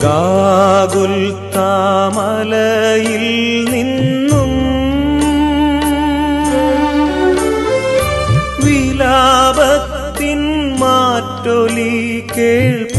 കാകുൽ താമലയിൽ നിന്നും വിലാപത്തിൻ മാറ്റൊലി കേൾപ്പ